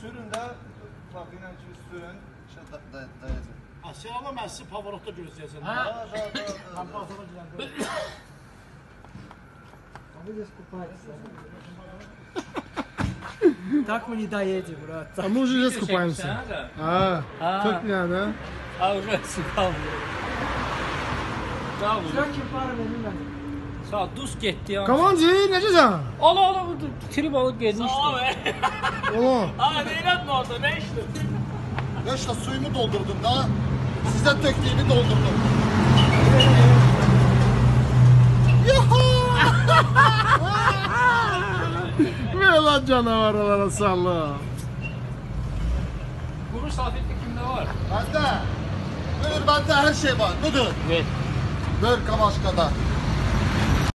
Sürün de bak inan ki sürün. İşte da, da, dayacım. Ha, sen Allah ben sizi Pavarot'ta gözleyeceğim. Ha. Da, da, da, da, Ben da. pazara gidelim. Tak mu nie dajecie, brat. A może nie skupają się. A, A. çok yani. Ha уже sıkalım. Sağ ol. Jakie parę minut. Sağ ol. Dus getdi ya. Kamancı necəsən? Ala ala trip alıp gelmişti. Oğlum. Ha neyle mi oldu? Ne işte? Ya işte suyumu doldurdum da. Size döktüğümü doldurdum. Ver lan canavarlara salla. Kuru safiyette kimde var? Bende. Buyur bende her şey var. Budur. Evet. Ver Kamaşka'da.